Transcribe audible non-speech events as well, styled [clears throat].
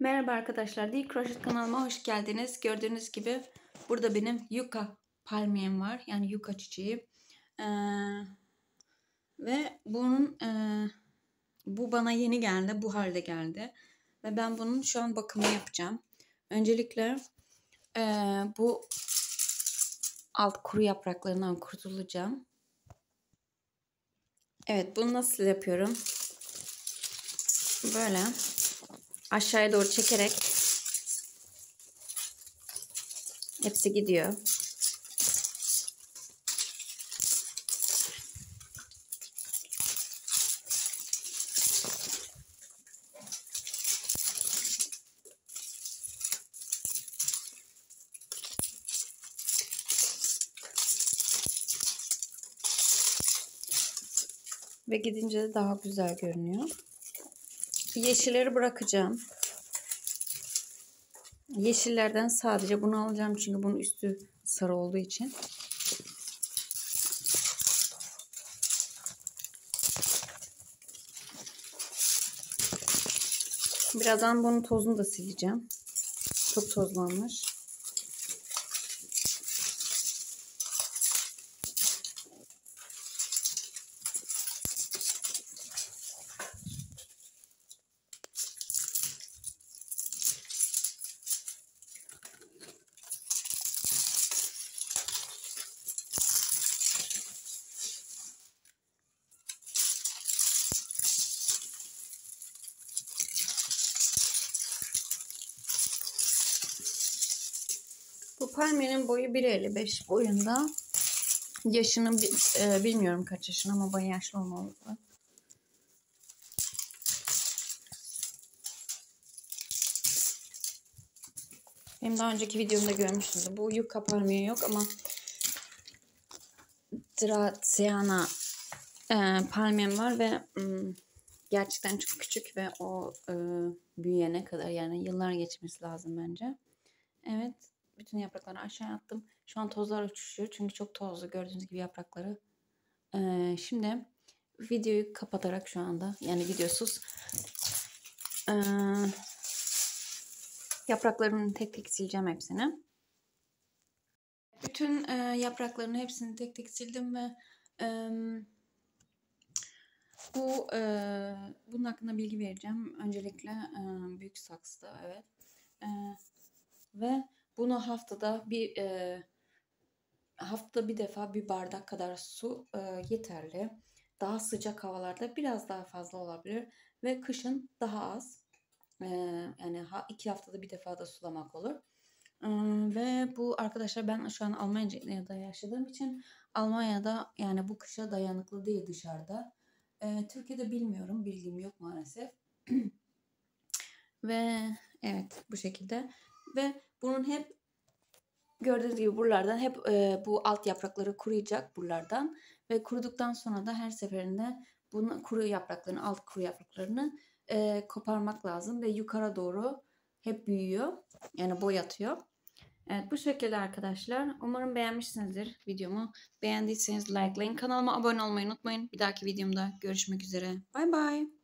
Merhaba arkadaşlar. Lee Crochet kanalıma hoş geldiniz. Gördüğünüz gibi burada benim yuka palmiyem var. Yani yuka çiçeği. Ee, ve bunun e, bu bana yeni geldi. Bu halde geldi. Ve ben bunun şu an bakımını yapacağım. Öncelikle e, bu alt kuru yapraklarından kurtulacağım. Evet bunu nasıl yapıyorum? Böyle aşağıya doğru çekerek hepsi gidiyor. Ve gidince de daha güzel görünüyor. Yeşilleri bırakacağım. Yeşillerden sadece bunu alacağım çünkü bunun üstü sarı olduğu için. Birazdan bunun tozunu da sileceğim. Çok tozlanmış. Bu palmiyenin boyu 1.55 boyunda. Yaşını e, bilmiyorum kaç yaşında ama bayağı yaşlı olmalı. Benim daha önceki videomda görmüştünüz. Bu yuka palmiye yok ama Draciana e, palmiyem var ve mm, gerçekten çok küçük ve o e, büyüyene kadar yani yıllar geçmesi lazım bence. Evet bütün yaprakları aşağı attım. Şu an tozlar uçuşuyor çünkü çok tozlu gördüğünüz gibi yaprakları. Ee, şimdi videoyu kapatarak şu anda yani videosuz ee, yapraklarını tek tek sileceğim hepsini. Bütün e, yapraklarını hepsini tek tek sildim ve e, bu e, bunun hakkında bilgi vereceğim. Öncelikle e, büyük saksıda evet. E, bunu haftada bir e, haftada bir defa bir bardak kadar su e, yeterli. Daha sıcak havalarda biraz daha fazla olabilir ve kışın daha az. E, yani ha, iki haftada bir defa da sulamak olur. Ve bu arkadaşlar ben şu an Almanya'da yaşadığım için Almanya'da yani bu kışa dayanıklı değil dışarıda. E, Türkiye'de bilmiyorum bilgim yok maalesef. [clears throat] ve evet bu şekilde ve bunun hep gördüğünüz gibi buralardan hep e, bu alt yaprakları kuruyacak buralardan ve kuruduktan sonra da her seferinde bunu kuru yapraklarını alt kuru yapraklarını e, koparmak lazım ve yukarı doğru hep büyüyor yani boy atıyor. Evet bu şekilde arkadaşlar. Umarım beğenmişsinizdir videomu. Beğendiyseniz likelayın. Kanalıma abone olmayı unutmayın. Bir dahaki videomda görüşmek üzere. Bay bay.